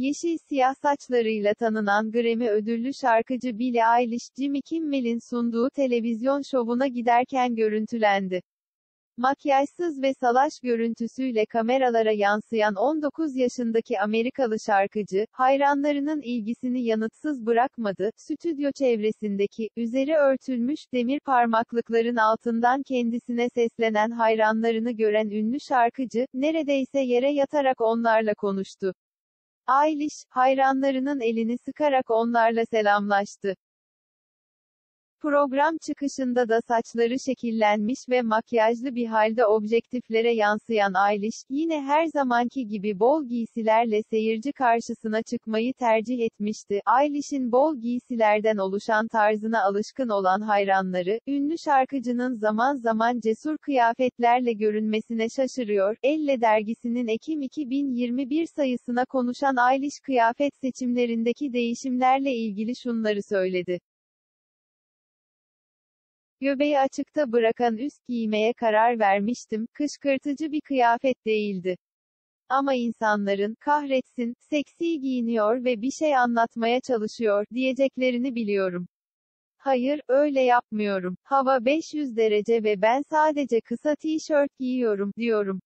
Yeşil siyah saçlarıyla tanınan Grammy ödüllü şarkıcı Billie Eilish, Jimmy Kimmel'in sunduğu televizyon şovuna giderken görüntülendi. Makyajsız ve salaş görüntüsüyle kameralara yansıyan 19 yaşındaki Amerikalı şarkıcı, hayranlarının ilgisini yanıtsız bırakmadı, stüdyo çevresindeki, üzeri örtülmüş, demir parmaklıkların altından kendisine seslenen hayranlarını gören ünlü şarkıcı, neredeyse yere yatarak onlarla konuştu. Eilish, hayranlarının elini sıkarak onlarla selamlaştı. Program çıkışında da saçları şekillenmiş ve makyajlı bir halde objektiflere yansıyan Eilish, yine her zamanki gibi bol giysilerle seyirci karşısına çıkmayı tercih etmişti. Eilish'in bol giysilerden oluşan tarzına alışkın olan hayranları, ünlü şarkıcının zaman zaman cesur kıyafetlerle görünmesine şaşırıyor. Elle dergisinin Ekim 2021 sayısına konuşan Eilish kıyafet seçimlerindeki değişimlerle ilgili şunları söyledi. Göbeği açıkta bırakan üst giymeye karar vermiştim, kışkırtıcı bir kıyafet değildi. Ama insanların, kahretsin, seksi giyiniyor ve bir şey anlatmaya çalışıyor, diyeceklerini biliyorum. Hayır, öyle yapmıyorum. Hava 500 derece ve ben sadece kısa tişört giyiyorum, diyorum.